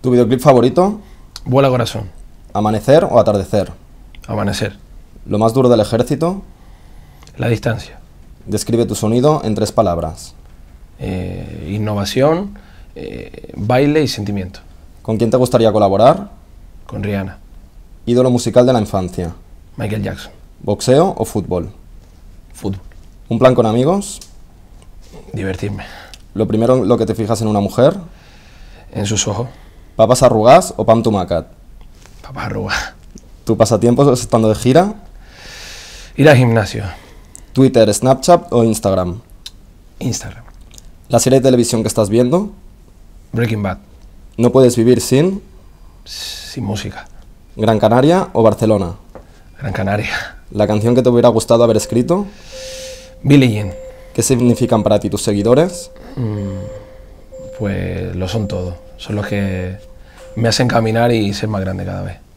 ¿Tu videoclip favorito? Vuela corazón. ¿Amanecer o atardecer? Amanecer. ¿Lo más duro del ejército? La distancia. Describe tu sonido en tres palabras. Eh, innovación, eh, baile y sentimiento. ¿Con quién te gustaría colaborar? Con Rihanna. ¿Ídolo musical de la infancia? Michael Jackson. ¿Boxeo o fútbol? Fútbol. ¿Un plan con amigos? Divertirme. ¿Lo primero lo que te fijas en una mujer? En sus ojos. ¿Papas arrugas o pan tumacat? Papá arruga. ¿Tu pasatiempo es estando de gira? Ir al gimnasio. ¿Twitter, Snapchat o Instagram? Instagram. ¿La serie de televisión que estás viendo? Breaking Bad. ¿No puedes vivir sin? Sin música. ¿Gran Canaria o Barcelona? Gran Canaria. ¿La canción que te hubiera gustado haber escrito? Billie Jean. ¿Qué significan para ti tus seguidores? Pues lo son todo. Son los que me hacen caminar y ser más grande cada vez.